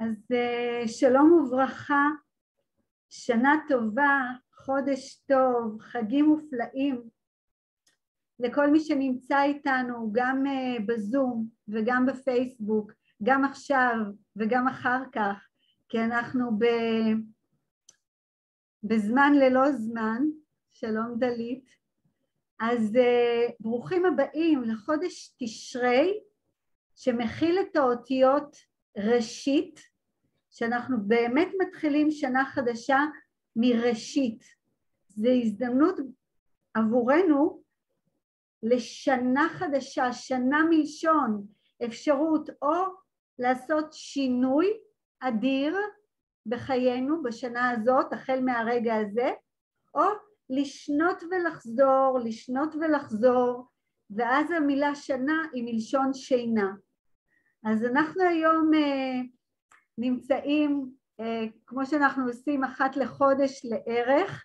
אז אה, שלום וברכה, שנה טובה, חודש טוב, חגים מופלאים לכל מי שנמצא איתנו גם אה, בזום וגם בפייסבוק, גם עכשיו וגם אחר כך, כי אנחנו ב... בזמן ללא זמן, שלום דלית, אז uh, ברוכים הבאים לחודש תשרי שמכיל את האותיות ראשית, שאנחנו באמת מתחילים שנה חדשה מראשית. זו הזדמנות עבורנו לשנה חדשה, שנה מלשון, אפשרות או לעשות שינוי אדיר בחיינו בשנה הזאת, החל מהרגע הזה, או לשנות ולחזור, לשנות ולחזור, ואז המילה שנה היא מלשון שינה. אז אנחנו היום uh, נמצאים, uh, כמו שאנחנו עושים אחת לחודש לערך,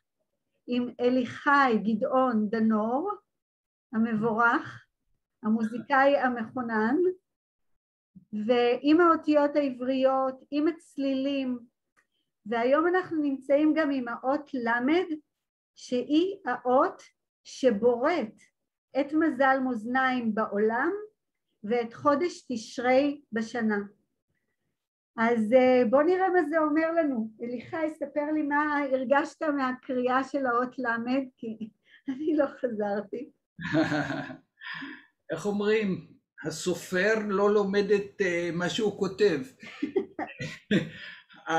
עם אליחי גדעון דנור, המבורך, המוזיקאי המכונן, ועם האותיות העבריות, עם הצלילים, והיום אנחנו נמצאים גם עם האות למד, שהיא האות שבוראת את מזל מאזניים בעולם ואת חודש תשרי בשנה. אז אה, בוא נראה מה זה אומר לנו. אליחי, ספר לי מה הרגשת מהקריאה של האות למד, כי אני לא חזרתי. איך אומרים? הסופר לא לומד את uh, מה שהוא כותב.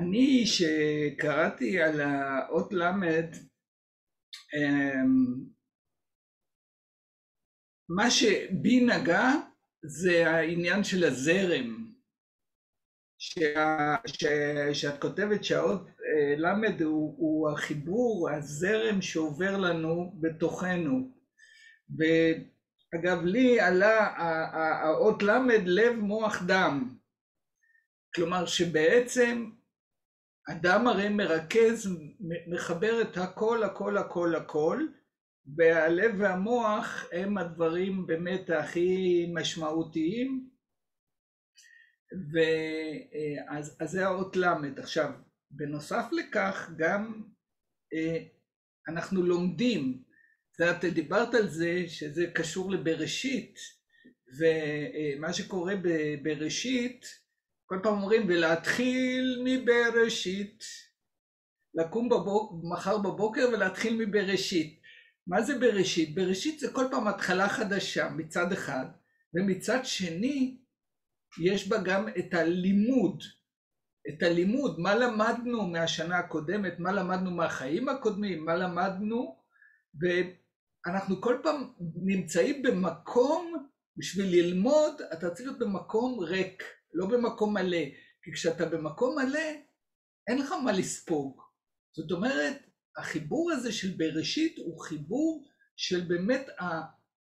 אני, שקראתי על האות למד, אמ, מה שבי נגע זה העניין של הזרם. שה, ש, שאת כותבת שהאות אה, למד הוא, הוא החיבור, הזרם שעובר לנו בתוכנו. ואגב, לי עלה האות למד לב מוח דם. כלומר שבעצם אדם הרי מרכז, מחבר את הכל, הכל, הכל, הכל, והלב והמוח הם הדברים באמת הכי משמעותיים, ואז אז זה האות למד. עכשיו, בנוסף לכך גם אה, אנחנו לומדים, את דיברת על זה שזה קשור לבראשית, ומה שקורה בראשית כל פעם אומרים ולהתחיל מבראשית, לקום בבוק, מחר בבוקר ולהתחיל מבראשית. מה זה בראשית? בראשית זה כל פעם התחלה חדשה מצד אחד, ומצד שני יש בה גם את הלימוד, את הלימוד, מה למדנו מהשנה הקודמת, מה למדנו מהחיים הקודמים, מה למדנו, ואנחנו כל פעם נמצאים במקום, בשביל ללמוד אתה צריך להיות במקום ריק. לא במקום מלא. כי כשאתה במקום מלא, אין לך מה לספוג. זאת אומרת, החיבור הזה של בראשית הוא חיבור של באמת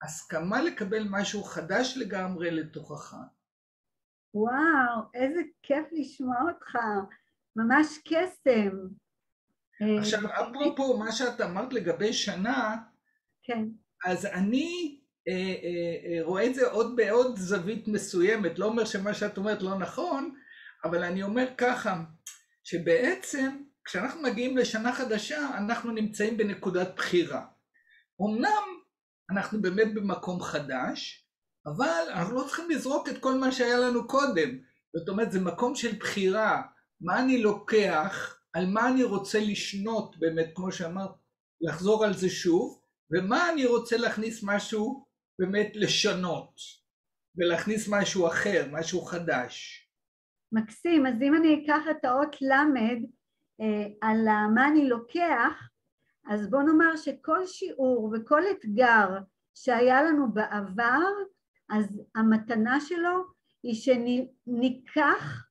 ההסכמה לקבל משהו חדש לגמרי לתוכך. וואו, איזה כיף לשמוע אותך, ממש קסם. עכשיו, אפרופו מה שאת אמרת לגבי שנה, כן. אז אני אה, אה, אה, רואה את זה עוד בעוד זווית מסוימת, לא אומר שמה שאת אומרת לא נכון, אבל אני אומר ככה, שבעצם כשאנחנו מגיעים לשנה חדשה, אנחנו נמצאים בנקודת בחירה. אמנם אנחנו באמת במקום חדש, אבל אנחנו לא צריכים לזרוק את כל מה שהיה לנו קודם. זאת אומרת, זה מקום של בחירה. מה אני לוקח, על מה אני רוצה לשנות באמת, כמו שאמרת, לחזור על זה שוב, ומה אני רוצה להכניס משהו באמת לשנות ולהכניס משהו אחר, משהו חדש. מקסים, אז אם אני אקח את האות למד אה, על מה אני לוקח, אז בוא נאמר שכל שיעור וכל אתגר שהיה לנו בעבר, אז המתנה שלו היא שניקח,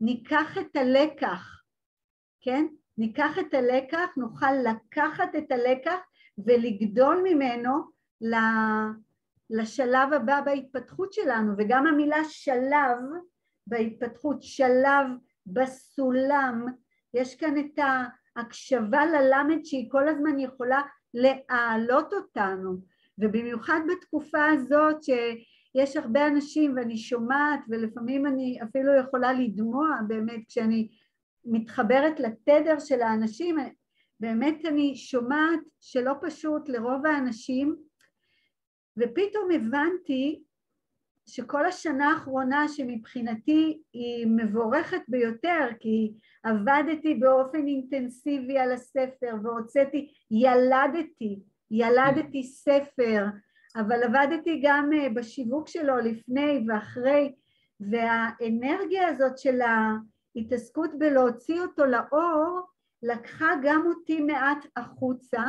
ניקח את הלקח, כן? ניקח את הלקח, נוכל לקחת את הלקח ולגדול ממנו לשלב הבא בהתפתחות שלנו, וגם המילה שלב בהתפתחות, שלב בסולם, יש כאן את ההקשבה ללמד שהיא כל הזמן יכולה להעלות אותנו, ובמיוחד בתקופה הזאת יש הרבה אנשים ואני שומעת ולפעמים אני אפילו יכולה לדמוע באמת כשאני מתחברת לתדר של האנשים, באמת אני שומעת שלא פשוט לרוב האנשים ופתאום הבנתי שכל השנה האחרונה שמבחינתי היא מבורכת ביותר כי עבדתי באופן אינטנסיבי על הספר והוצאתי, ילדתי, ילדתי ספר אבל עבדתי גם אה, בשיווק שלו לפני ואחרי והאנרגיה הזאת של ההתעסקות בלהוציא אותו לאור לקחה גם אותי מעט החוצה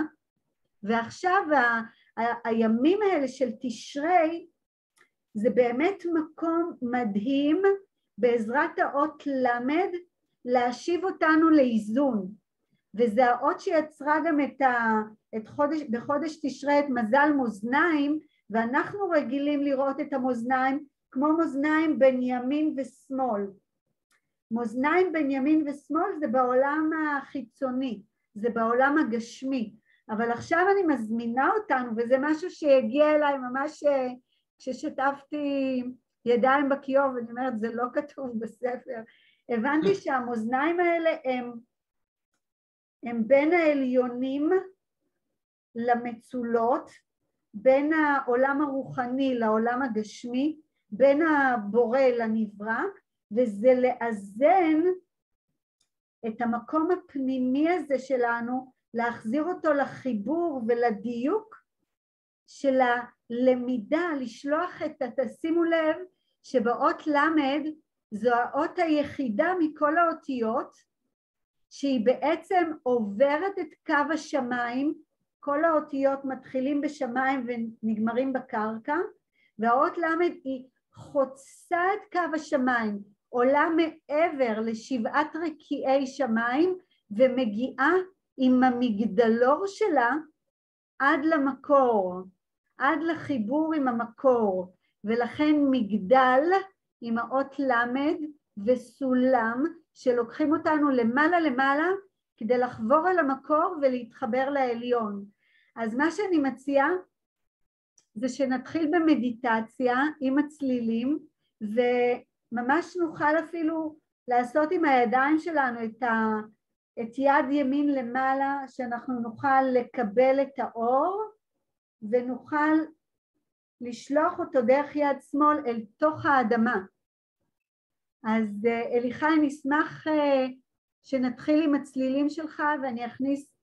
ועכשיו ה- ה- הימים האלה של תשרי זה באמת מקום מדהים בעזרת האות למד להשיב אותנו לאיזון וזה האות שיצרה גם את, ה, את חודש, בחודש תשרי את מזל מאזניים ואנחנו רגילים לראות את המאזניים כמו מאזניים בין ימין ושמאל. מאזניים בין ימין ושמאל זה בעולם החיצוני, זה בעולם הגשמי. אבל עכשיו אני מזמינה אותנו וזה משהו שהגיע אליי ממש אה, כששטפתי ידיים בכיור ואני אומרת זה לא כתוב בספר. הבנתי שהמאזניים האלה הם, הם בין העליונים למצולות בין העולם הרוחני לעולם הגשמי בין הבורא לנברא וזה לאזן את המקום הפנימי הזה שלנו, להחזיר אותו לחיבור ולדיוק של הלמידה, לשלוח את, תשימו לב שבאות למד זו האות היחידה מכל האותיות שהיא בעצם עוברת את קו השמיים, כל האותיות מתחילים בשמיים ונגמרים בקרקע, והאות למד היא חוצה את קו השמיים, עולה מעבר לשבעת רקיעי שמיים ומגיעה עם המגדלור שלה עד למקור, עד לחיבור עם המקור, ולכן מגדל עם האות למד וסולם שלוקחים אותנו למעלה למעלה כדי לחבור אל המקור ולהתחבר לעליון. אז מה שאני מציעה זה שנתחיל במדיטציה עם הצלילים ו... ממש נוכל אפילו לעשות עם הידיים שלנו את, ה, את יד ימין למעלה, שאנחנו נוכל לקבל את האור ונוכל לשלוח אותו דרך יד שמאל אל תוך האדמה. אז אה, אליחי, אני אשמח אה, שנתחיל עם הצלילים שלך ואני אכניס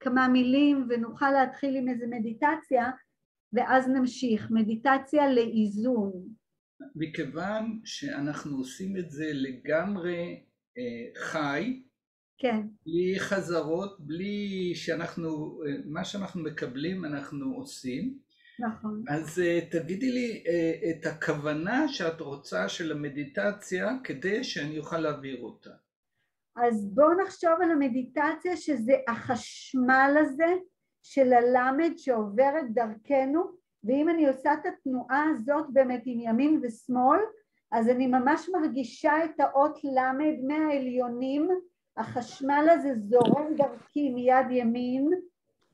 כמה מילים ונוכל להתחיל עם איזה מדיטציה ואז נמשיך. מדיטציה לאיזון. מכיוון שאנחנו עושים את זה לגמרי אה, חי, כן. בלי חזרות, בלי שאנחנו, אה, מה שאנחנו מקבלים אנחנו עושים. נכון. אז אה, תגידי לי אה, את הכוונה שאת רוצה של המדיטציה כדי שאני אוכל להעביר אותה. אז בואו נחשוב על המדיטציה שזה החשמל הזה של הלמד שעוברת דרכנו ואם אני עושה את התנועה הזאת באמת עם ימין ושמאל אז אני ממש מרגישה את האות למד מהעליונים החשמל הזה זורם דרכי מיד ימין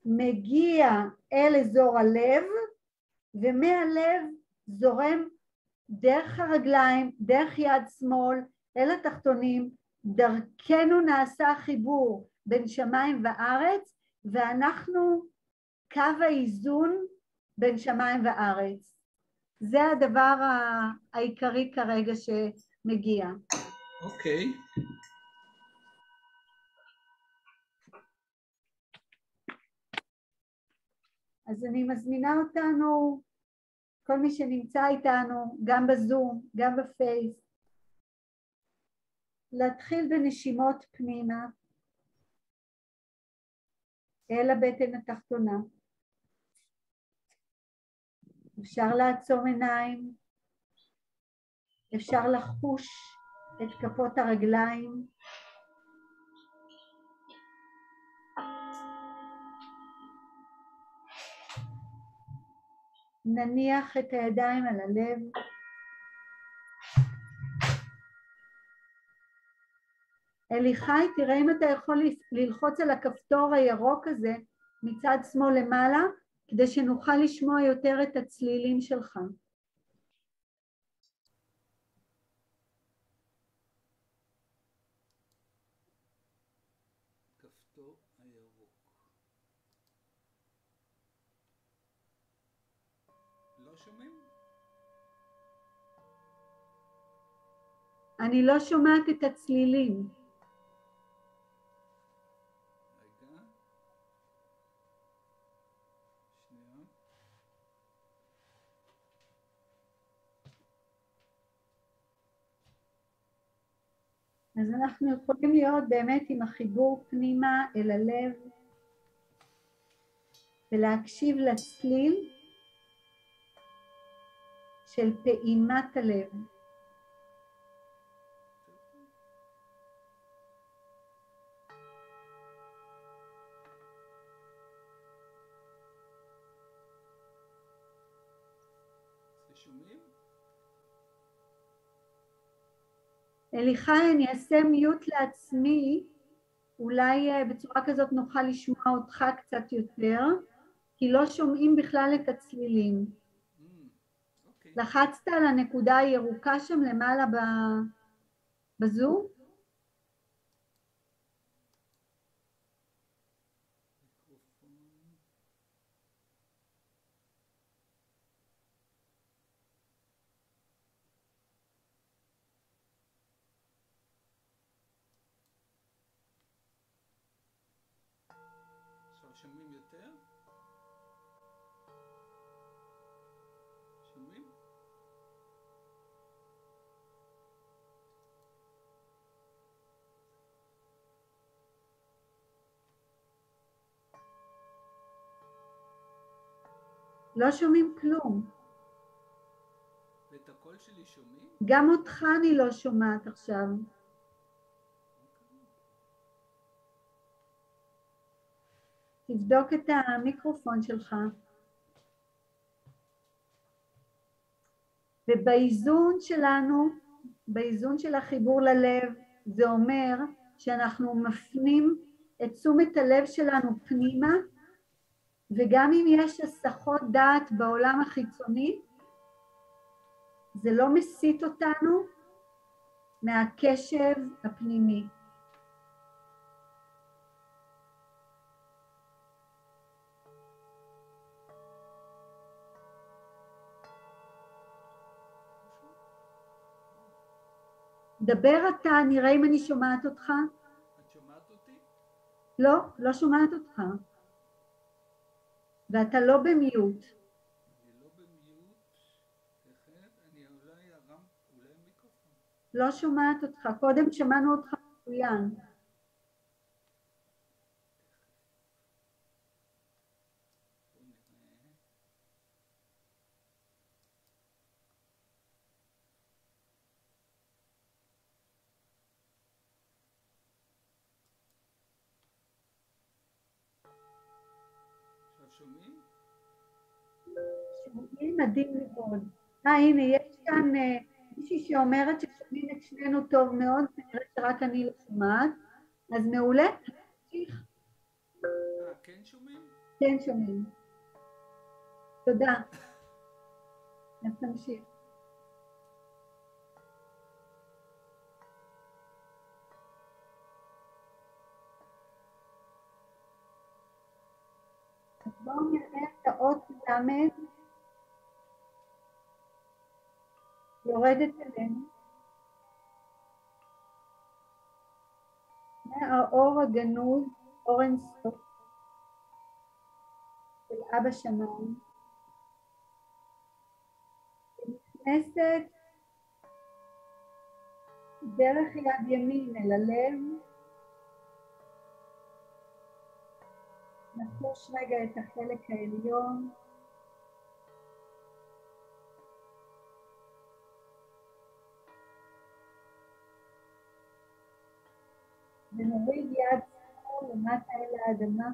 מגיע אל אזור הלב ומהלב זורם דרך הרגליים, דרך יד שמאל, אל התחתונים, דרכנו נעשה חיבור בין שמיים וארץ ואנחנו קו האיזון בין שמיים וארץ. זה הדבר העיקרי כרגע שמגיע. אוקיי. Okay. אז אני מזמינה אותנו, כל מי שנמצא איתנו, גם בזום, גם בפייס, להתחיל בנשימות פנימה אל הבטן התחתונה. אפשר לעצום עיניים, אפשר לחוש את כפות הרגליים. נניח את הידיים על הלב. אליחי, תראה אם אתה יכול ללחוץ על הכפתור הירוק הזה מצד שמאל למעלה, כדי שנוכל לשמוע יותר את הצלילים שלך. אותו הירוק. לא שומעים? אני לא שומעת את הצלילים. רגע. שנייה. אז אנחנו יכולים להיות באמת עם החיבור פנימה אל הלב ולהקשיב לצליל של פעימת הלב. אליחי, אני אעשה מיוט לעצמי, אולי אה, בצורה כזאת נוכל לשמוע אותך קצת יותר, כי לא שומעים בכלל את הצלילים. לחצת על הנקודה הירוקה שם למעלה בזום? שומעים יותר? לא שומעים כלום. ואת הקול שלי שומעים? גם אותך אני לא שומעת עכשיו. תבדוק את המיקרופון שלך. ובאיזון שלנו, באיזון של החיבור ללב, זה אומר שאנחנו מפנים את תשומת הלב שלנו פנימה, וגם אם יש הסחות דעת בעולם החיצוני, זה לא מסיט אותנו מהקשב הפנימי. דבר אתה, נראה אם אני שומעת אותך. את שומעת אותי? לא, לא שומעת אותך. ואתה לא במיוט. לא. לא שומעת אותך. קודם שמענו אותך מצוין. מדהים מאוד. אה, הנה, יש כאן אה, מישהי שאומרת ששומעים את שנינו טוב מאוד, כנראה שרק אני לא שומעת. אז מעולה, תמשיך. אה, כן שומעים? כן, שומעים. תודה. אז תמשיך. בואו נראה את האות ל' יורדת אלינו. מהאור הגנוז, אור אינסוף, של אבא שמיים. נכנסת דרך יד ימין אל הלב, נחוש רגע את החלק העליון, ונוריד יד שמאל למטה אל האדמה.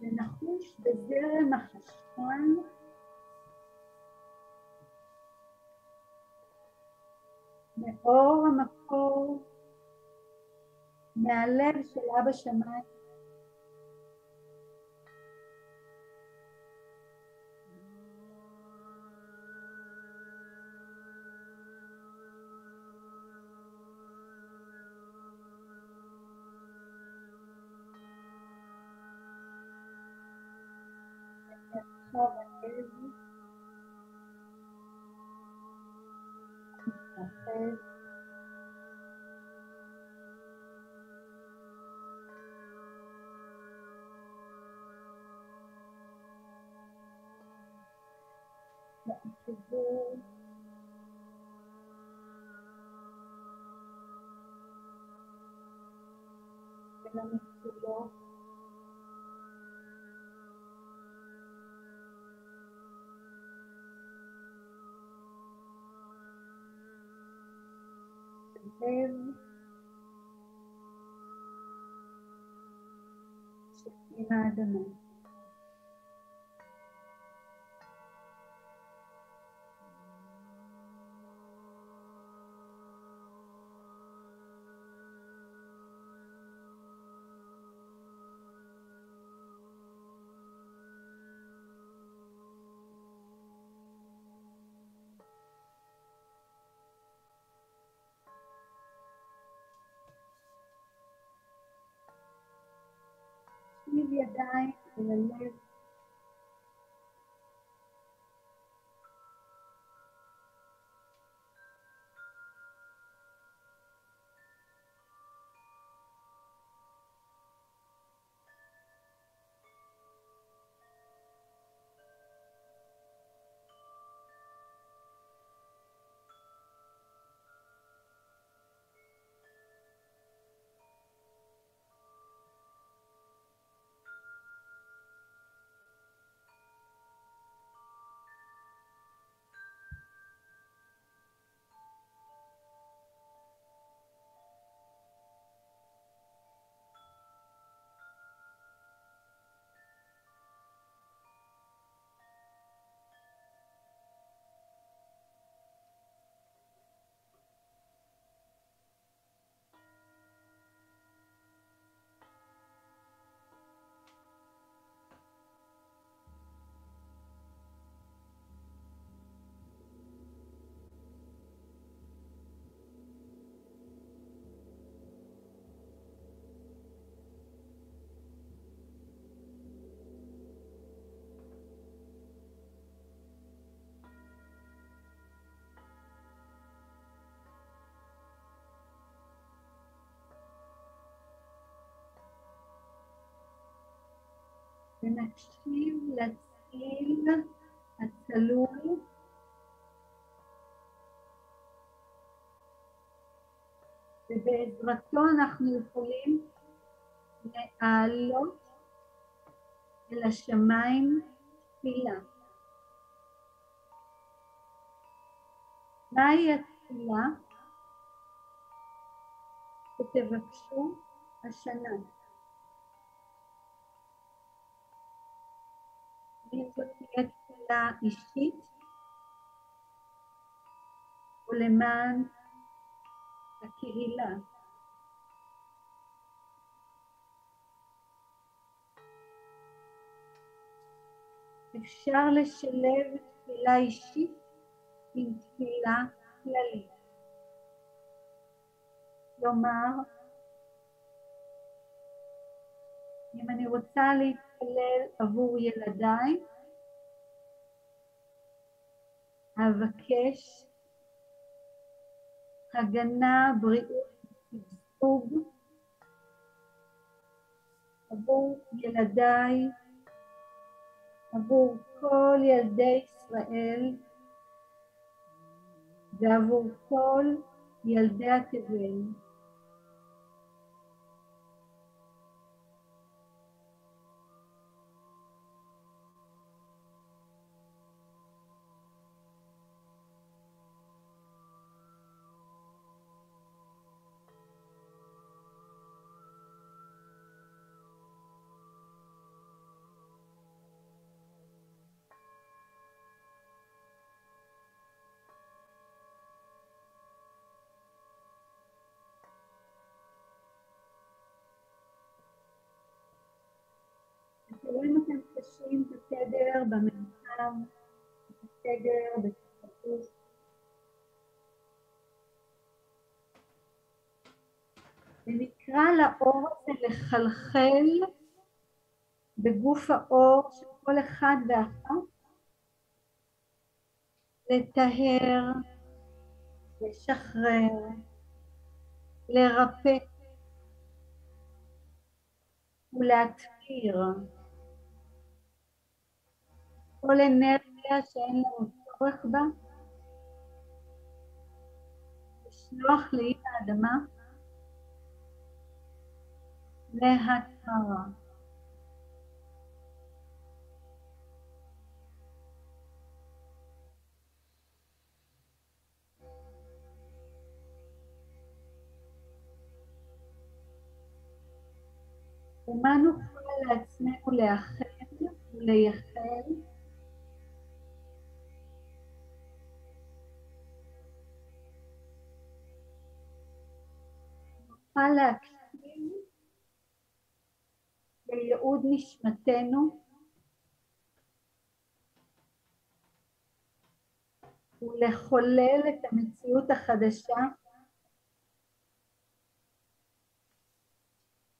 ונחוש בזרם החשמל מאור המקור, מהלב של אבא שמיים, והחיבור בין המצולות לב שעם האדמה. שיב ידיים אל הלב. ונקשיב לצליל הצלול ובעזרתו אנחנו יכולים לעלות אל השמיים תפילה. מהי התפילה שתבקשו השנה? אם זאת תהיה תפילה אישית או למען הקהילה. אפשר לשלב תפילה אישית עם תפילה כללית. כלומר, אם אני רוצה להתפלל עבור ילדיי, אבקש הגנה, בריאות, שגשוג עבור ילדיי, עבור כל ילדי ישראל ועבור כל ילדי התבל. במרחב, בסדר, בסדר. ונקרא לאור הזה לחלחל בגוף האור של כל אחד ואחת לטהר, לשחרר, לרפא ולהתפיר כל אנרגיה שאין לנו צורך בה, לשלוח לאי האדמה. להטהרה. ומה נוכל לעצמנו לאחל ולייחל נוכל להקשיב לייעוד נשמתנו ולחולל את המציאות החדשה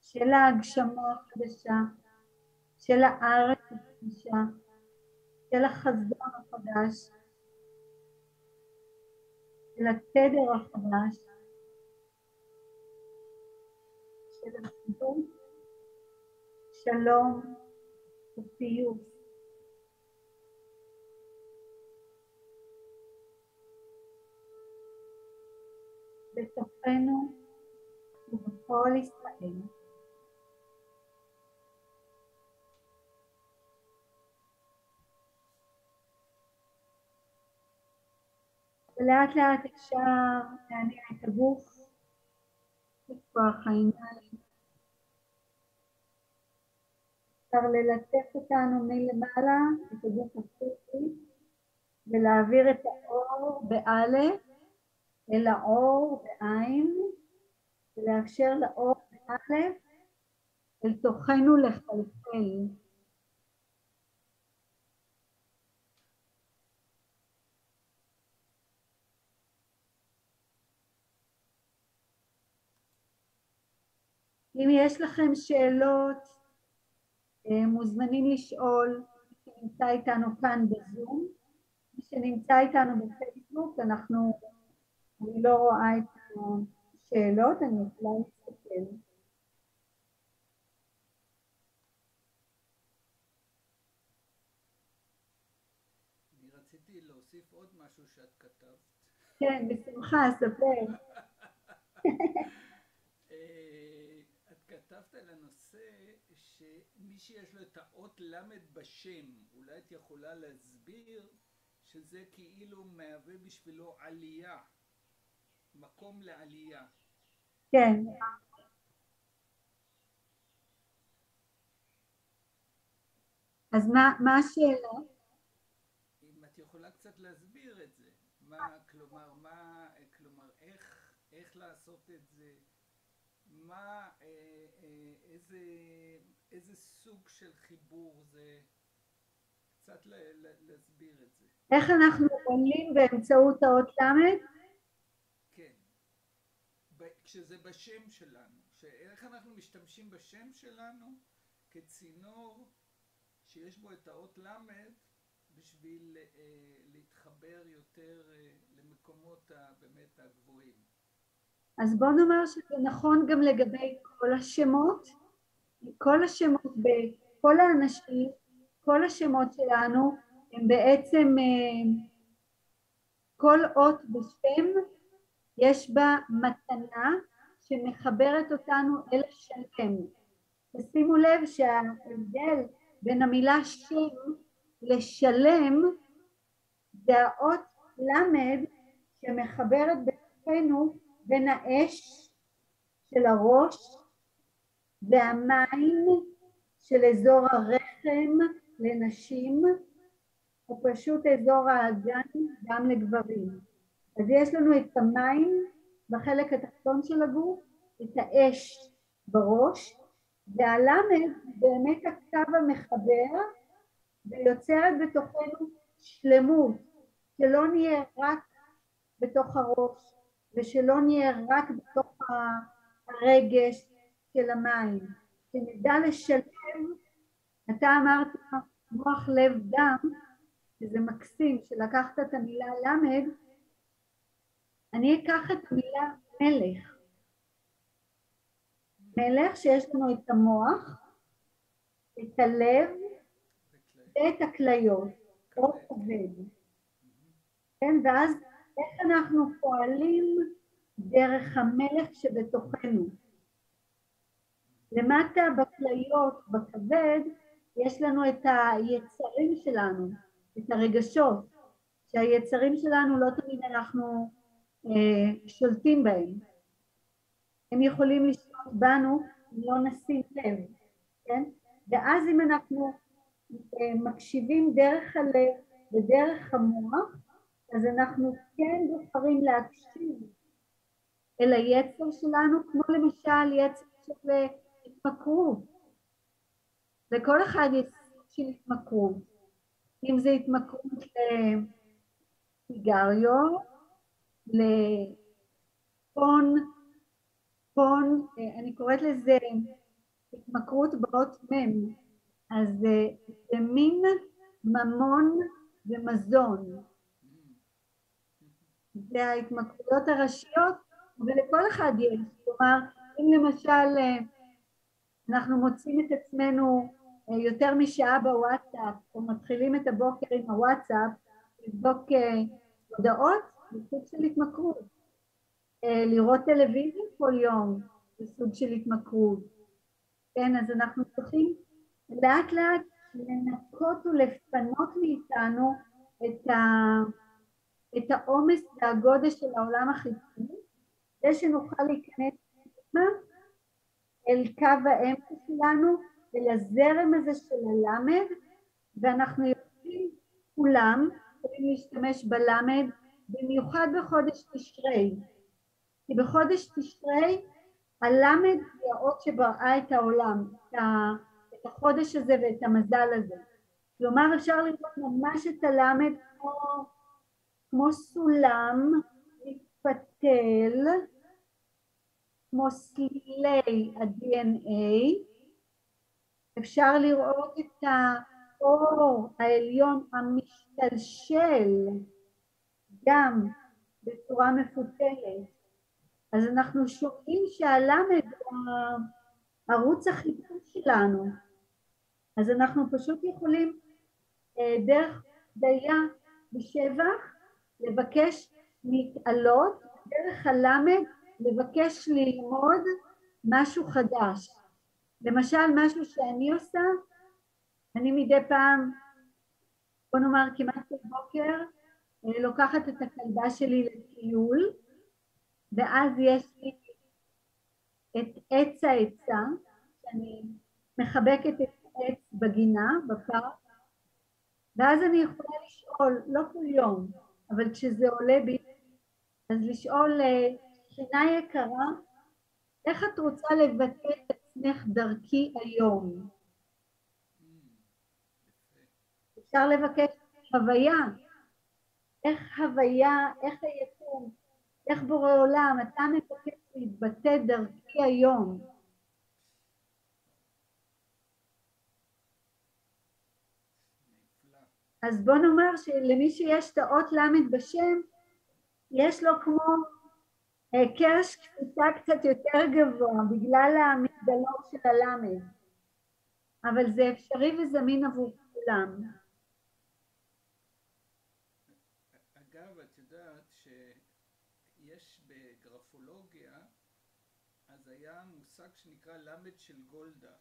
של ההגשמה החדשה, של הארץ החדשה, של החזון החדש, של התדר החדש, של אחדות, שלום ופיוס. בתוכנו ובכל ישראל. ולאט לאט אפשר להניע את לפתוח העיניים. אפשר ללטף אותנו מלמעלה, את הגוף הפיזי, ולהעביר את האור באלף אל האור בעין, ולאפשר לאור באלף אל תוכנו לחלחל. אם יש לכם שאלות, אה, מוזמנים לשאול מי שנמצא איתנו כאן בזום. מי שנמצא איתנו בפייסבוק, אנחנו, אני לא רואה את השאלות, אני יכולה להסתכל. אני רציתי להוסיף עוד משהו שאת כתבת. כן, בשמחה, ספר. כתבת על הנושא שמי שיש לו את האות ל' בשם, אולי את יכולה להסביר שזה כאילו מהווה בשבילו עלייה, מקום לעלייה. כן. אז מה, מה השאלה? אם את יכולה קצת להסביר את זה, מה, כלומר, מה, כלומר, איך, איך לעשות את זה, מה, אה, אה, איזה, איזה סוג של חיבור זה, קצת להסביר את זה. איך אנחנו עולים באמצעות האות ל'? כן, כשזה בשם שלנו, איך אנחנו משתמשים בשם שלנו כצינור שיש בו את האות ל' בשביל אה, להתחבר יותר אה, למקומות באמת הגבוהים. אז בוא נאמר שזה נכון גם לגבי כל השמות, כל השמות, כל האנשים, כל השמות שלנו הם בעצם, אה, כל אות בשם יש בה מתנה שמחברת אותנו אל השלם. תשימו לב שההבדל בין המילה שם לשלם זה האות למד שמחברת בתוכנו בין האש של הראש והמים של אזור הרחם לנשים או פשוט אזור האגן גם לגברים. אז יש לנו את המים בחלק התחתון של הגוף, את האש בראש, והלמד באמת הקו המחבר ויוצרת בתוכנו שלמות, שלא נהיה רק בתוך הראש, ושלא נהיה רק בתוך הרגש של המים, שנדע לשלם, אתה אמרת מוח לב דם, שזה מקסים שלקחת את המילה למד, אני אקח את המילה מלך. מלך שיש לנו את המוח, את הלב ואת הכליות, או כבד. כן, ואז איך אנחנו פועלים דרך המלך שבתוכנו. למטה בכליות, בכבד, יש לנו את היצרים שלנו, את הרגשות, שהיצרים שלנו לא תמיד אנחנו אה, שולטים בהם. הם יכולים לשלוט בנו אם לא נשים לב, כן? ואז אם אנחנו אה, מקשיבים דרך הלב ודרך המוח, אז אנחנו כן בוחרים להקשיב אל היצר שלנו, כמו למשל יצר של התמכרות. לכל אחד יש סוג של התמכרות, אם זה התמכרות לסיגריות, לפון, פון, אני קוראת לזה התמכרות באות מ', אז זה מין ממון ומזון. זה ההתמכרויות הראשיות, ולכל אחד יש. כלומר, אם למשל אה, אנחנו מוצאים את עצמנו אה, יותר משעה בוואטסאפ, או מתחילים את הבוקר עם הוואטסאפ, לבדוק אה, הודעות, זה סוג של התמכרות. לראות טלוויזיה כל יום, זה סוג של התמכרות. כן, אז אנחנו צריכים לאט לאט לנקות ולפנות מאיתנו את ה... את העומס והגודש של העולם החיצוני, כדי שנוכל להיכנס פנימה אל קו האמצע שלנו, אל הזרם הזה של הלמד, ואנחנו יודעים כולם יכולים להשתמש בלמד, במיוחד בחודש תשרי. כי בחודש תשרי הלמד היא האות שבראה את העולם, את החודש הזה ואת המזל הזה. כלומר אפשר לראות ממש את הלמד כמו כמו סולם מתפתל, כמו סלילי ה-DNA, אפשר לראות את האור העליון המשתלשל גם בצורה מפותלת. אז אנחנו שומעים שהלמד הוא ערוץ החיבור שלנו. אז אנחנו פשוט יכולים אה, דרך דייה בשבח לבקש להתעלות, דרך הלמד לבקש ללמוד משהו חדש. למשל משהו שאני עושה, אני מדי פעם, בוא נאמר כמעט כל בוקר, אה, לוקחת את הכלבה שלי לטיול, ואז יש לי את עץ העצה, שאני מחבקת את העץ בגינה, בפארק, ואז אני יכולה לשאול, לא כל יום, אבל כשזה עולה בי, אז לשאול, שכנה יקרה, איך את רוצה לבטא את עצמך דרכי היום? אפשר לבקש חוויה, איך הוויה, איך היקום, איך בורא עולם, אתה מבקש להתבטא דרכי היום. אז בוא נאמר שלמי שיש את האות ל' בשם, יש לו כמו קרש קפיצה קצת יותר גבוה בגלל המגדלור של הלמד, אבל זה אפשרי וזמין עבור כולם. אגב, את יודעת שיש בגרפולוגיה, אז היה מושג שנקרא למד של גולדה,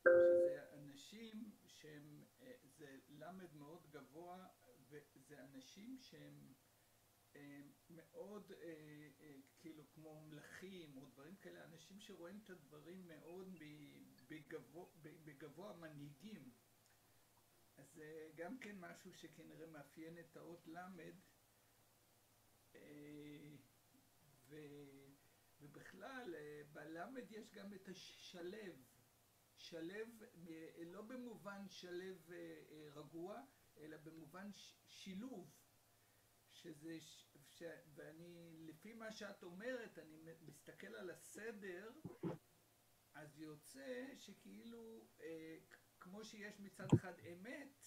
שזה אנשים שהם זה למד מאוד גבוה וזה אנשים שהם אה, מאוד אה, אה, כאילו כמו מלכים או דברים כאלה, אנשים שרואים את הדברים מאוד בגבוה, בגבוה מנהיגים. אז זה גם כן משהו שכנראה מאפיין את האות למד ובכלל בלמד יש גם את השלב שלב, לא במובן שלב אה, אה, רגוע, אלא במובן שילוב, שזה, ש, ואני, לפי מה שאת אומרת, אני מסתכל על הסדר, אז יוצא שכאילו, אה, כמו שיש מצד אחד אמת,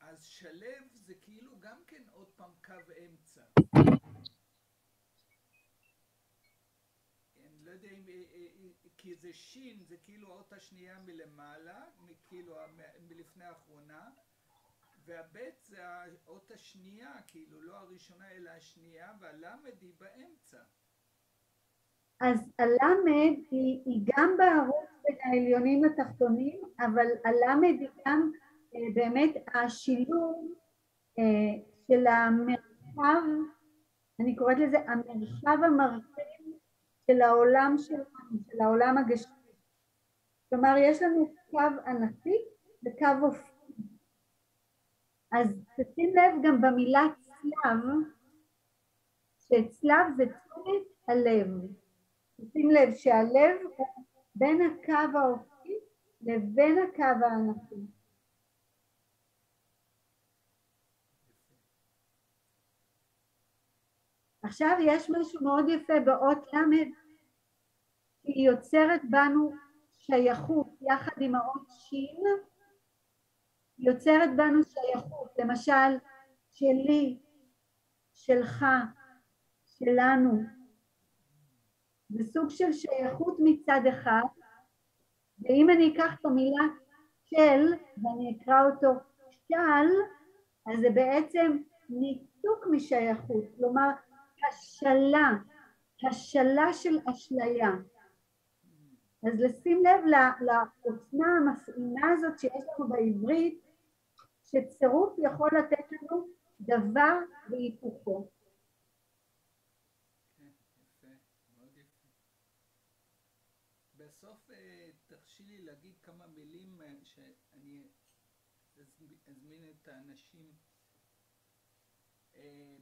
אז שלב זה כאילו גם כן עוד פעם קו אמצע. אני לא יודע אם, אה, אה, אה, כי זה שין, זה כאילו האות השנייה מלמעלה, כאילו מלפני האחרונה, והבית זה האות השנייה, כאילו לא הראשונה אלא השנייה, והלמד היא באמצע. אז הלמד היא, היא גם בערוץ בין העליונים לתחתונים, אבל הלמד היא גם אה, באמת השילוב אה, של המרחב, אני קוראת לזה המרחב המרחיב של העולם שלנו, של העולם הגשמי. כלומר, יש לנו קו ענקי וקו אופי. אז תשים לב גם במילה צלב, שצלב זה תשומת הלב. שים לב שהלב הוא בין הקו האופי לבין הקו הענקי. עכשיו יש משהו מאוד יפה באות ל', היא יוצרת בנו שייכות יחד עם האות היא יוצרת בנו שייכות, למשל שלי, שלך, שלנו, זה סוג של שייכות מצד אחד, ואם אני אקח את המילה של ואני אקרא אותו של, אז זה בעצם ניתוק משייכות, כלומר השלה, השלה של אשליה. אז לשים לב לעוצמה המפעימה הזאת שיש לנו בעברית, שצירוף יכול לתת לנו דבר והיפוכו. בסוף אה, תרשי לי להגיד כמה מילים אה, שאני אזמין את האנשים. אה,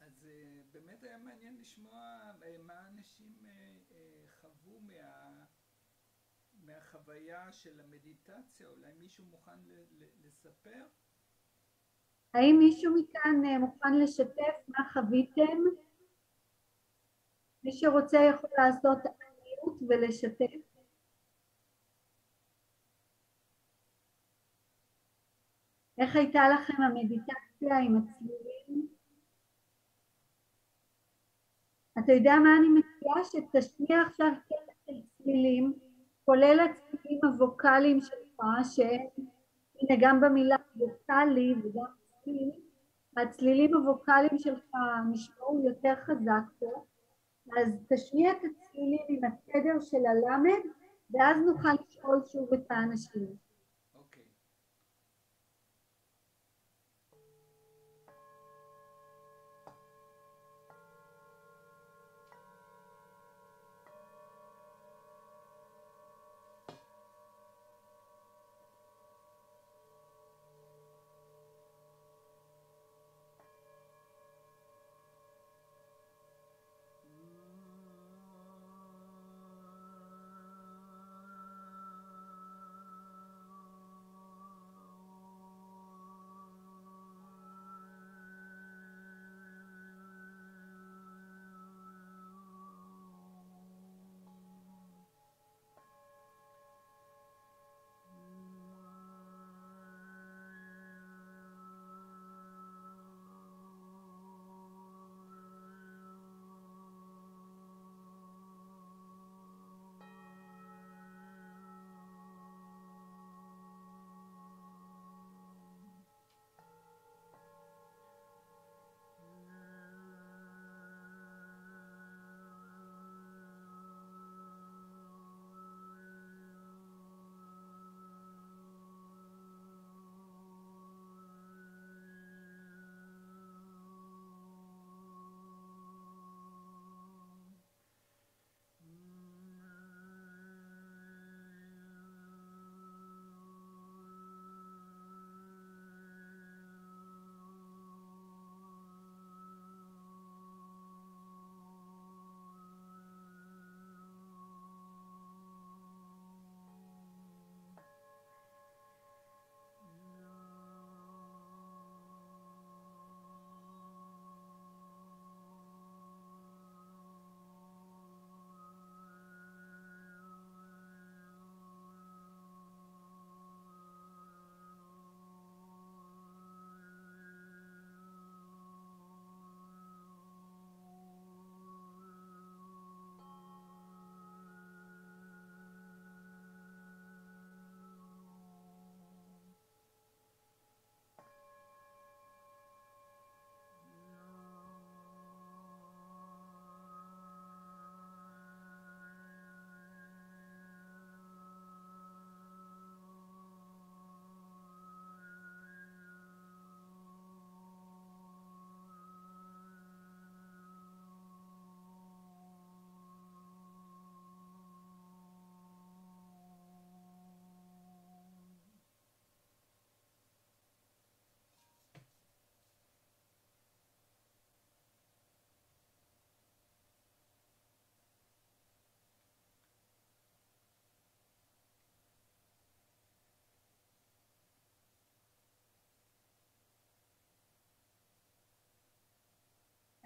אז באמת היה מעניין לשמוע מה אנשים חוו מה, מהחוויה של המדיטציה, אולי מישהו מוכן לספר? האם מישהו מכאן מוכן לשתף מה חוויתם? מי שרוצה יכול לעשות הנכונות ולשתף. איך הייתה לכם המדיטציה עם הצלילים? אתה יודע מה אני מציעה? שתשמיע עכשיו קטע של צלילים, כולל הצלילים הווקאליים שלך, שהם, הנה גם במילה ווקאלי וגם צליל, הצלילים הווקאליים שלך נשמעו יותר חזק פה. אז תשמיע את הצלילים עם התדר של הלמד, ואז נוכל לשאול שוב את האנשים.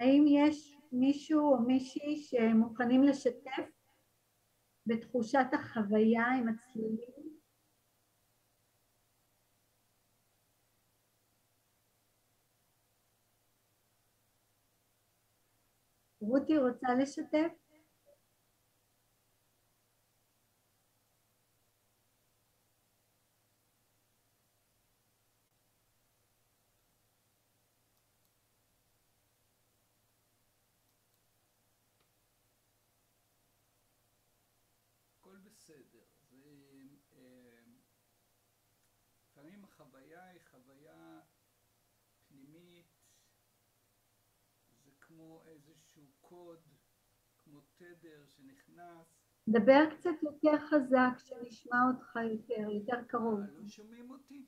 האם יש מישהו או מישהי שמוכנים לשתף בתחושת החוויה עם הצלילים? רותי רוצה לשתף? בסדר. זה... אה, לפעמים החוויה היא חוויה פנימית, זה כמו איזשהו קוד, כמו תדר שנכנס. דבר קצת יותר חזק, שנשמע אותך יותר, יותר קרוב. אה, לא שומעים אותי?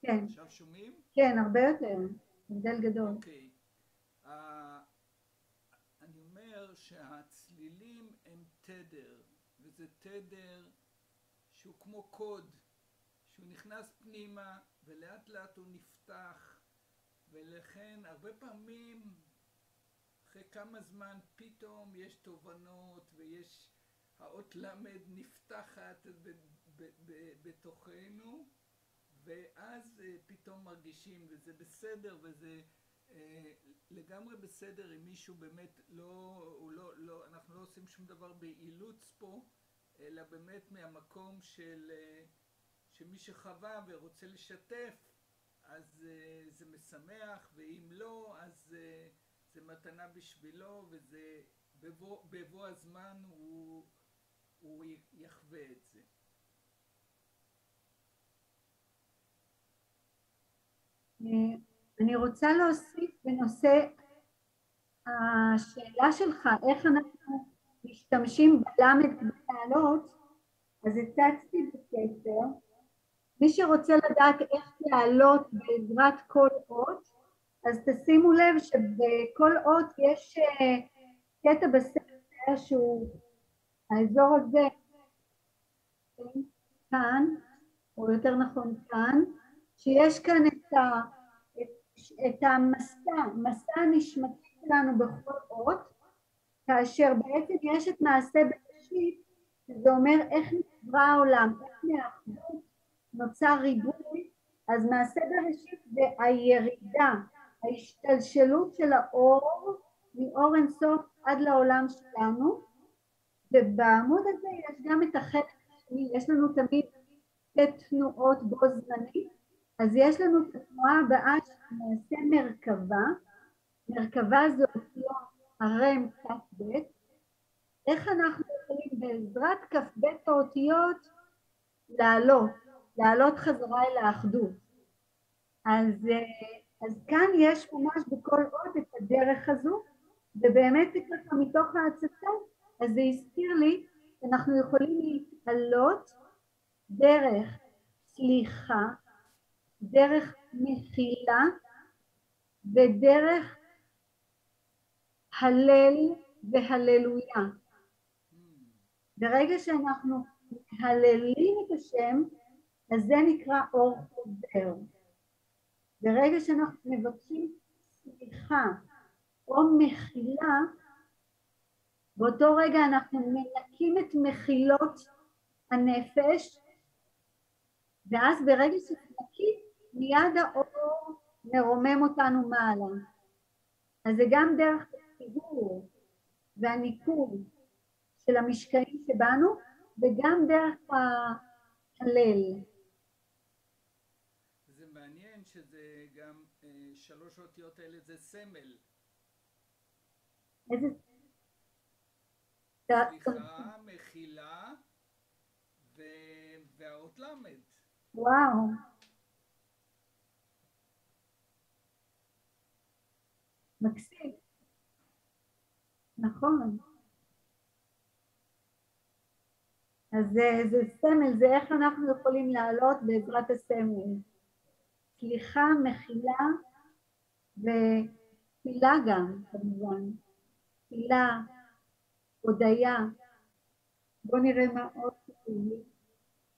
כן, עכשיו שומעים? כן, הרבה יותר, הבדל גדול. אוקיי. אה, אני אומר שהצלילים הם תדר, וזה תדר שהוא כמו קוד, שהוא נכנס פנימה ולאט לאט הוא נפתח, ולכן הרבה פעמים אחרי כמה זמן פתאום יש תובנות ויש האות ל' נפתחת ב- ב- ב- בתוכנו ואז אה, פתאום מרגישים וזה בסדר וזה אה, לגמרי בסדר אם מישהו באמת לא, לא, לא, אנחנו לא עושים שום דבר באילוץ פה אלא באמת מהמקום של אה, שמי שחווה ורוצה לשתף אז אה, זה משמח ואם לא אז אה, זה מתנה בשבילו וזה בבוא, בבוא הזמן הוא, הוא יחווה את זה. אני רוצה להוסיף בנושא השאלה שלך, איך אנחנו משתמשים בלמד בתעלות, אז הצצתי בספר, מי שרוצה לדעת איך להעלות בעזרת כל אות, אז תשימו לב שבכל אות יש אה, קטע בספר שהוא האזור הזה, כאן, או יותר נכון כאן, שיש כאן את, ה, את, את המסע, מסע הנשמתי שלנו בכל אות, כאשר בעצם יש את מעשה בראשית, שזה אומר איך נברא העולם, איך מהאחדות נוצר ריבוי, אז מעשה בראשית זה הירידה, ההשתלשלות של האור מאור אינסוף עד לעולם שלנו, ובעמוד הזה יש גם את החלק השני, יש לנו תמיד שתי תנועות בו זמנית, אז יש לנו את התנועה הבאה שנעשה מרכבה, מרכבה זה אותיות הרם כ"ב, איך אנחנו יכולים בעזרת כ"ב האותיות לעלות, לעלות חזרה אל האחדות. אז, אז כאן יש ממש בכל אות את הדרך הזו, ובאמת ככה מתוך ההצצה, אז זה הזכיר לי שאנחנו יכולים להתעלות דרך סליחה, דרך מחילה ודרך הלל והללויה. ברגע שאנחנו מהללים את השם, אז זה נקרא אור חוזר. ברגע שאנחנו מבקשים סליחה או מחילה, באותו רגע אנחנו מנקים את מחילות הנפש, ואז ברגע שנקים, מיד האור מרומם אותנו מעלה. אז זה גם דרך החיבור והניקוי של המשקעים שבנו, וגם דרך ההלל. זה מעניין שזה גם אה, שלוש האותיות האלה זה סמל. איזה... סליחה, מחילה והאות למד. וואו. מקסים. נכון. אז זה, זה סמל, זה איך אנחנו יכולים לעלות בעזרת הסמל. סליחה, מחילה ותפילה גם, כמובן. תפילה, הודיה. בואו נראה מה עוד כתוב.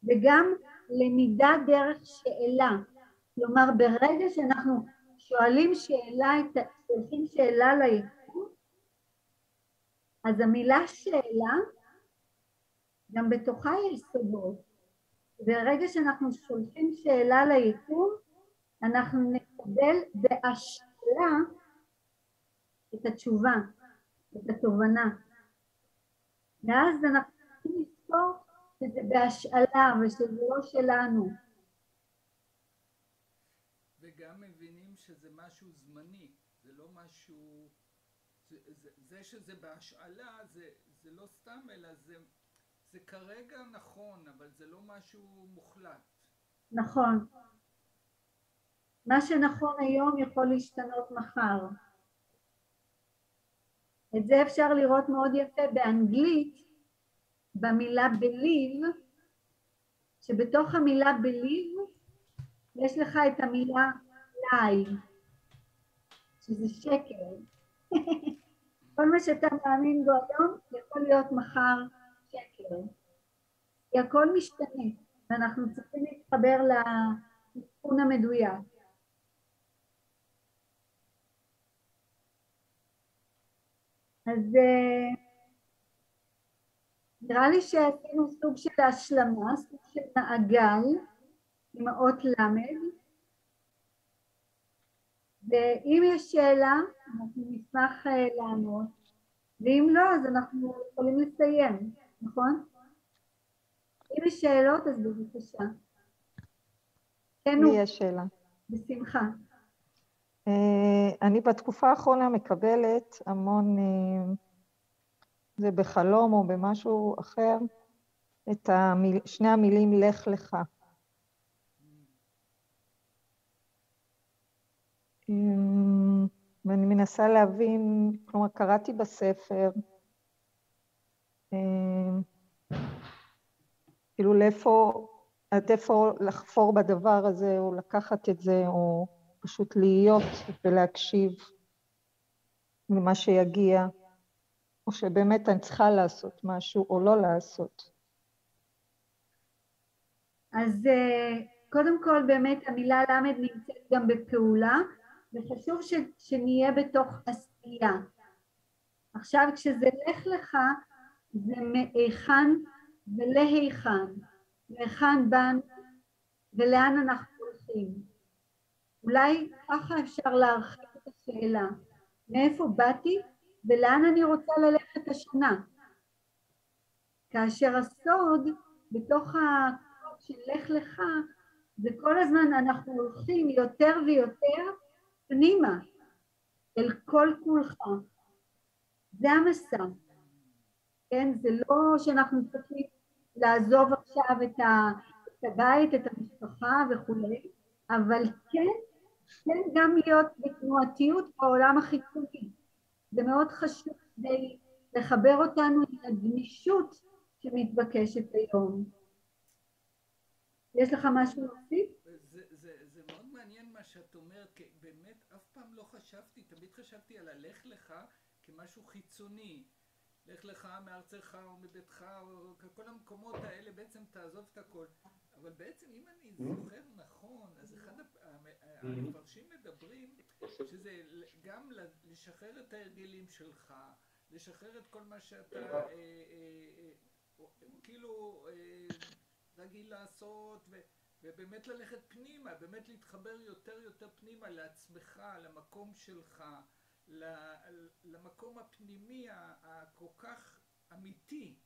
וגם למידה דרך שאלה. כלומר, ברגע שאנחנו שואלים שאלה, שולחים שאלה ליקום, אז המילה שאלה, גם בתוכה יש סודות. ברגע שאנחנו שולחים שאלה ליקום, אנחנו נקבל בהשאלה את התשובה, את התובנה. ואז אנחנו צריכים לזכור שזה בהשאלה ושזה לא שלנו. וגם מבינים שזה משהו זמני, זה לא משהו... זה, זה, זה שזה בהשאלה זה, זה לא סתם, אלא זה, זה כרגע נכון, אבל זה לא משהו מוחלט. נכון. מה שנכון היום יכול להשתנות מחר. את זה אפשר לראות מאוד יפה באנגלית, במילה believe, שבתוך המילה believe יש לך את המילה lie, שזה שקר. כל מה שאתה מאמין בו היום יכול להיות מחר שקר. כי הכל משתנה, ואנחנו צריכים להתחבר לתיקון המדויק. אז אה, נראה לי שעשינו סוג של השלמה, סוג של מעגל עם האות למד, ואם יש שאלה אנחנו נשמח אה, לענות, ואם לא אז אנחנו יכולים לסיים, נכון? אם יש שאלות אז בבקשה. כן, לי יש שאלה. בשמחה. אה, אני בתקופה האחרונה מקבלת המון, אה, זה בחלום או במשהו אחר, את המיל, שני המילים לך לך. ואני מנסה להבין, כלומר קראתי בספר, כאילו לאיפה, עד איפה לחפור בדבר הזה, או לקחת את זה, או פשוט להיות ולהקשיב למה שיגיע, או שבאמת אני צריכה לעשות משהו או לא לעשות. אז אה, קודם כל באמת המילה למד נמצאת גם בפעולה וחשוב ש, שנהיה בתוך עשייה. עכשיו כשזה לך לך זה מהיכן ולהיכן, מהיכן בן ולאן אנחנו הולכים. אולי ככה אפשר להרחיב את השאלה, מאיפה באתי ולאן אני רוצה ללכת השנה. כאשר הסוד בתוך הקוד של לך לך זה כל הזמן אנחנו הולכים יותר ויותר פנימה אל כל כולך. זה המסע, כן? זה לא שאנחנו צריכים לעזוב עכשיו את הבית, את המשפחה וכולי, אבל כן כן גם להיות בתנועתיות בעולם החיצוני. זה מאוד חשוב כדי לחבר אותנו עם הגמישות שמתבקשת היום. יש לך משהו להוסיף? זה, זה, זה מאוד מעניין מה שאת אומרת, פעם לא חשבתי, תמיד חשבתי על הלך לך כמשהו חיצוני. לך לך מארצך ומביתך, כל המקומות האלה בעצם תעזוב את הכל. אבל בעצם אם אני זוכר נכון, אז אחד המפרשים מדברים שזה גם לשחרר את ההרגלים שלך, לשחרר את כל מה שאתה אה, אה, אה, כאילו רגיל לעשות, ובאמת ללכת פנימה, באמת להתחבר יותר יותר פנימה לעצמך, למקום שלך. למקום הפנימי הכל כך אמיתי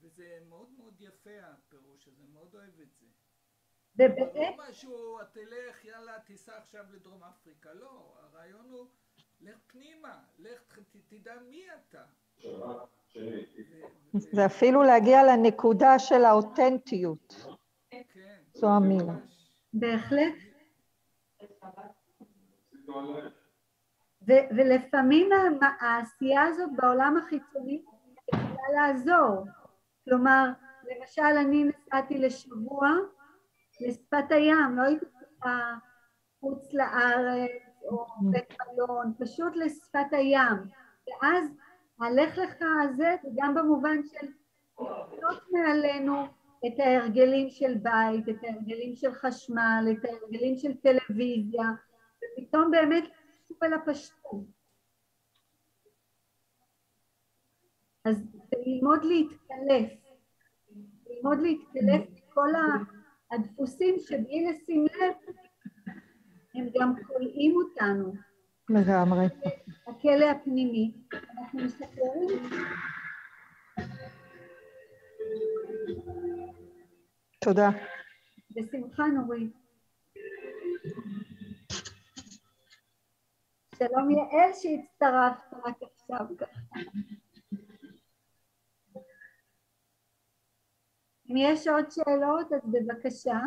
וזה מאוד מאוד יפה הפירוש הזה, מאוד אוהב את זה. ובאמת? לא משהו, תלך, יאללה, תיסע עכשיו לדרום אפריקה, לא, הרעיון הוא, לך פנימה, לך, תדע מי אתה. זה אפילו להגיע לנקודה של האותנטיות. זו המילה. בהחלט. ולפעמים העשייה הזאת בעולם החיצוני יכולה לעזור. כלומר, למשל אני נסעתי לשבוע לשפת הים, לא הייתי צריכה חוץ לארץ או בית מלון, פשוט לשפת הים. ואז הלך לך הזה זה גם במובן של לקנות מעלינו את ההרגלים של בית, את ההרגלים של חשמל, את ההרגלים של טלוויזיה, ופתאום באמת לשוב אל הפשטות. אז ללמוד להתקלף, ללמוד להתקלף מכל הדפוסים שבלי לשים לב הם גם כולאים אותנו. לגמרי. הכלא הפנימי, אנחנו משחררים. תודה. בשמחה נורית. שלום יעל שהצטרפת רק עכשיו ככה. אם יש עוד שאלות אז בבקשה.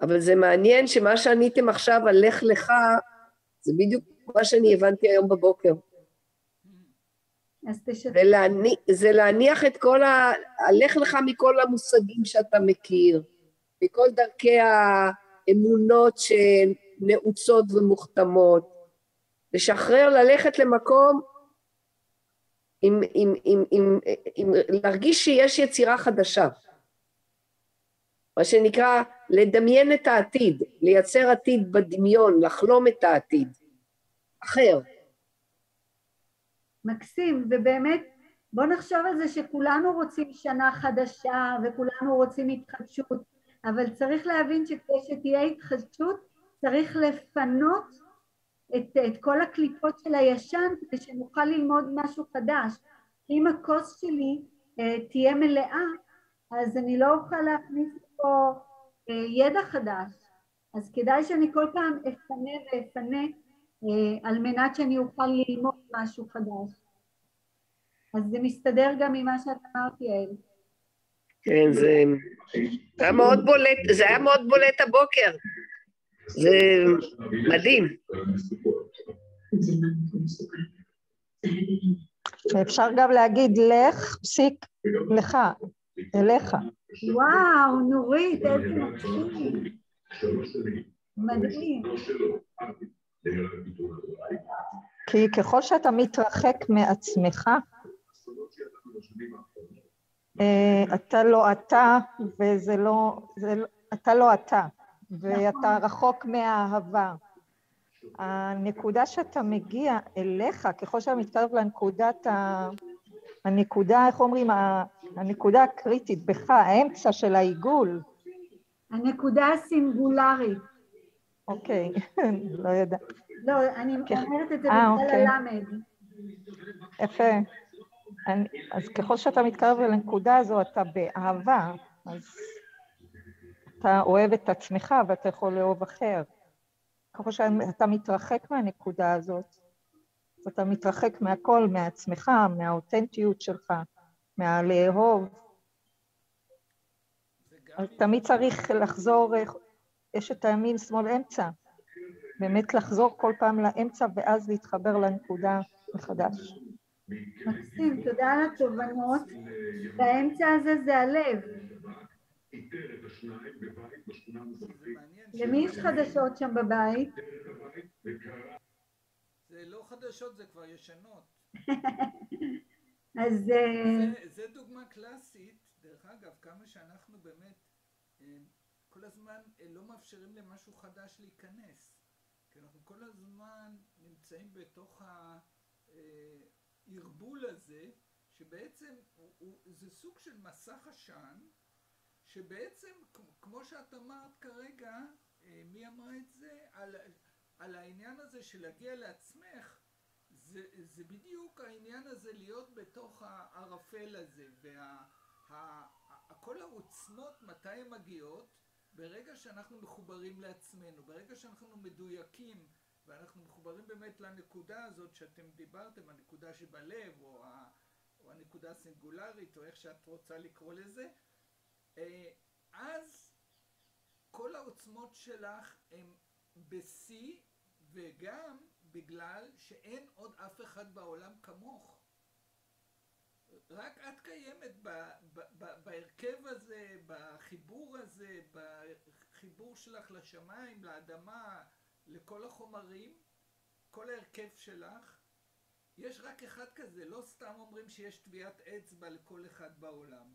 אבל זה מעניין שמה שעניתם עכשיו על לך לך, זה בדיוק מה שאני הבנתי היום בבוקר. זה להניח את כל ה... הלך לך מכל המושגים שאתה מכיר, מכל דרכי האמונות שנעוצות ומוכתמות, לשחרר, ללכת למקום עם, עם, עם, עם, עם, להרגיש שיש יצירה חדשה. מה שנקרא לדמיין את העתיד, לייצר עתיד בדמיון, לחלום את העתיד. אחר. מקסים, ובאמת בוא נחשוב על זה שכולנו רוצים שנה חדשה וכולנו רוצים התחדשות, אבל צריך להבין שכדי שתהיה התחדשות צריך לפנות את, את כל הקליפות של הישן כדי שנוכל ללמוד משהו חדש. אם הכוס שלי אה, תהיה מלאה, אז אני לא אוכל להכניס פה אה, ידע חדש. אז כדאי שאני כל פעם אפנה ואפנה על מנת שאני אוכל ללמוד משהו חדש. אז זה מסתדר גם עם מה שאת אמרת, יעל. כן, זה היה מאוד בולט, זה היה מאוד בולט הבוקר. זה מדהים. אפשר גם להגיד לך, פסיק, לך, אליך. וואו, נורית, איזה מקסים. מדהים. כי ככל שאתה מתרחק מעצמך, אה, אתה לא אתה, וזה לא, זה, לא- אתה לא אתה, ואתה רחוק מהאהבה. הנקודה שאתה מגיע אליך, ככל שאתה מתקרב לנקודת ה... הנקודה, איך אומרים, הנקודה הקריטית בך, האמצע של העיגול. הנקודה הסינגולרית. אוקיי, לא יודעת. לא, אני אומרת את זה אה, בגלל אוקיי. הלמד. יפה. אז ככל שאתה מתקרב לנקודה הזו, אתה באהבה, אז אתה אוהב את עצמך ואתה יכול לאהוב אחר. ככל שאתה מתרחק מהנקודה הזאת, אז אתה מתרחק מהכל, מעצמך, מהאותנטיות שלך, מהלאהוב. אז תמיד צריך לחזור, יש את הימין, שמאל, אמצע. באמת לחזור כל פעם לאמצע ואז להתחבר לנקודה מחדש. מקסים, תודה על התובנות. והאמצע הזה זה הלב. למי יש חדשות שם בבית? זה לא חדשות, זה כבר ישנות. אז אה, זה, דוגמה קלאסית, דרך אגב, כמה שאנחנו באמת כל הזמן אה, לא מאפשרים למשהו חדש להיכנס. כי אנחנו כל הזמן נמצאים בתוך הערבול הזה, שבעצם הוא, הוא, זה סוג של מסך עשן, שבעצם, כמו שאת אמרת כרגע, מי אמרה את זה? על, על העניין הזה של להגיע לעצמך, זה, זה בדיוק העניין הזה להיות בתוך הערפל הזה, וכל העוצמות מתי הן מגיעות? ברגע שאנחנו מחוברים לעצמנו, ברגע שאנחנו מדויקים ואנחנו מחוברים באמת לנקודה הזאת שאתם דיברתם, הנקודה שבלב או, ה, או הנקודה הסינגולרית או איך שאת רוצה לקרוא לזה, אז כל העוצמות שלך הן בשיא וגם בגלל שאין עוד אף אחד בעולם כמוך. רק את קיימת ב, ב, ב, בהרכב הזה, בחיבור הזה, בחיבור שלך לשמיים, לאדמה, לכל החומרים, כל ההרכב שלך. יש רק אחד כזה, לא סתם אומרים שיש טביעת אצבע לכל אחד בעולם.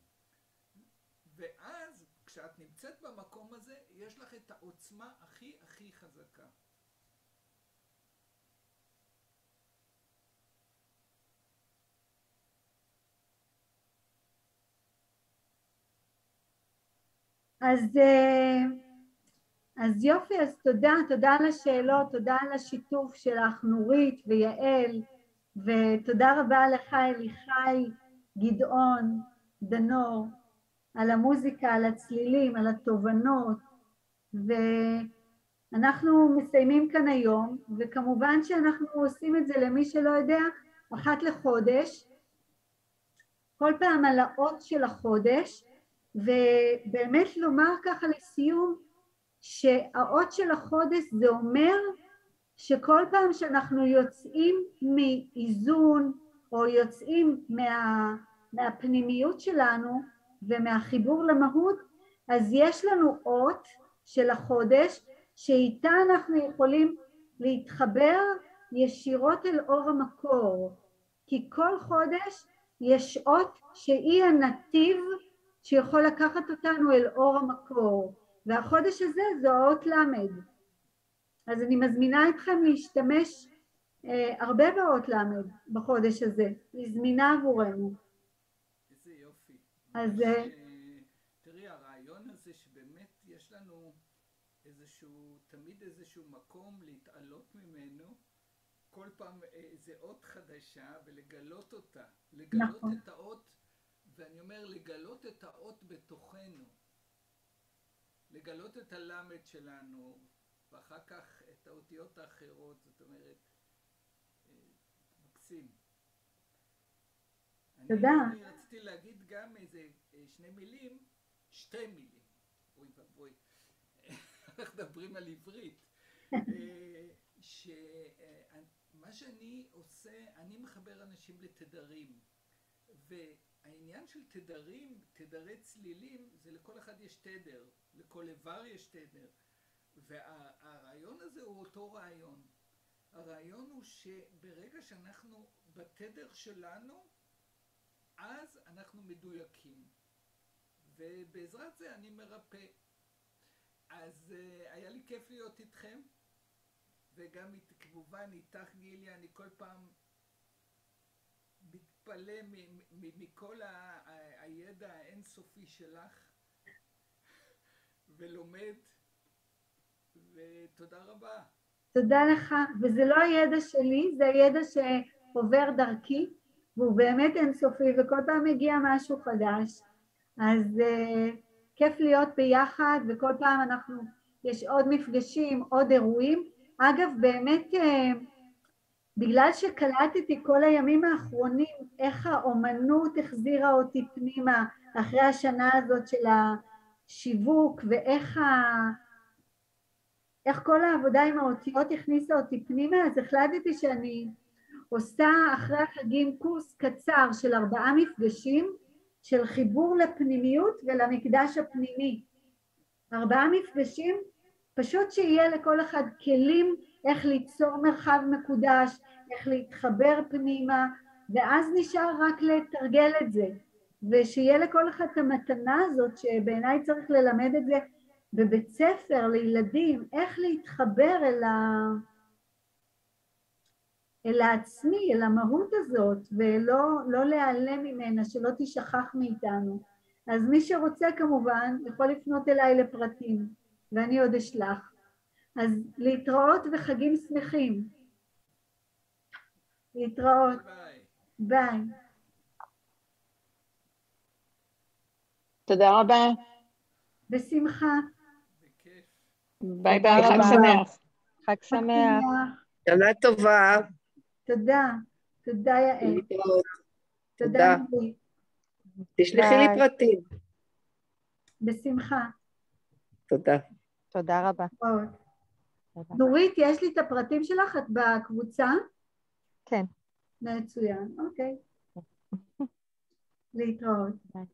ואז כשאת נמצאת במקום הזה, יש לך את העוצמה הכי הכי חזקה. אז, אה, אז יופי, אז תודה, תודה על השאלות, תודה על השיתוף שלך נורית ויעל, ותודה רבה לך אליחי, גדעון, דנור, על המוזיקה, על הצלילים, על התובנות, ואנחנו מסיימים כאן היום, וכמובן שאנחנו עושים את זה למי שלא יודע, אחת לחודש, כל פעם על האות של החודש, ובאמת לומר ככה לסיום, שהאות של החודש זה אומר שכל פעם שאנחנו יוצאים מאיזון או יוצאים מה, מהפנימיות שלנו ומהחיבור למהות, אז יש לנו אות של החודש שאיתה אנחנו יכולים להתחבר ישירות אל אור המקור, כי כל חודש יש אות שהיא הנתיב שיכול לקחת אותנו אל אור המקור, והחודש הזה זו האות ל'. אז אני מזמינה אתכם להשתמש אה, הרבה באות ל' בחודש הזה, היא זמינה עבורנו. איזה יופי. אז... אה, אה, תראי, הרעיון הזה שבאמת יש לנו איזשהו, תמיד איזשהו מקום להתעלות ממנו, כל פעם איזה אות חדשה ולגלות אותה. לגלות נכון. את האות, ואני אומר לגלות את האות בתוכנו. לגלות את הלמד שלנו, ואחר כך את האותיות האחרות, זאת אומרת, אה, מקסים. תודה. אני, רציתי להגיד גם איזה אה, שני מילים, שתי מילים. אוי ואבוי. אנחנו מדברים על עברית. אה, שמה שאני עושה, אני מחבר אנשים לתדרים. והעניין של תדרים, תדרי צלילים, זה לכל אחד יש תדר, לכל איבר יש תדר. והרעיון הזה הוא אותו רעיון. הרעיון הוא שברגע שאנחנו בתדר שלנו, אז אנחנו מדויקים. ובעזרת זה אני מרפא. אז uh, היה לי כיף להיות איתכם, וגם כמובן איתך גיליה, אני כל פעם מתפלא מכל הידע האינסופי שלך, ולומד, ותודה רבה. תודה לך, וזה לא הידע שלי, זה הידע שעובר דרכי, והוא באמת אינסופי, וכל פעם מגיע משהו חדש. אז uh, כיף להיות ביחד, וכל פעם אנחנו, יש עוד מפגשים, עוד אירועים. אגב, באמת, uh, בגלל שקלטתי כל הימים האחרונים איך האומנות החזירה אותי פנימה אחרי השנה הזאת של השיווק, ואיך ה... איך כל העבודה עם האותיות הכניסה אותי פנימה, אז החלטתי שאני עושה אחרי החגים קורס קצר של ארבעה מפגשים של חיבור לפנימיות ולמקדש הפנימי. ארבעה מפגשים, פשוט שיהיה לכל אחד כלים איך ליצור מרחב מקודש, איך להתחבר פנימה, ואז נשאר רק לתרגל את זה, ושיהיה לכל אחד את המתנה הזאת, שבעיניי צריך ללמד את זה בבית ספר לילדים, איך להתחבר אל, ה... אל העצמי, אל המהות הזאת, ולא לא להיעלם ממנה, שלא תשכח מאיתנו. אז מי שרוצה כמובן יכול לפנות אליי לפרטים, ואני עוד אשלח. אז להתראות וחגים שמחים. להתראות. ביי. תודה רבה. בשמחה. בכיף. ביי ביי, חג. שמח. חג שמח. שנה טובה. תודה. תודה יעל. תודה. תשלחי לי. פרטים. בשמחה. תודה. תודה רבה. נורית, יש לי את הפרטים שלך? את בקבוצה? כן. מצוין, אוקיי. להתראות. ביי.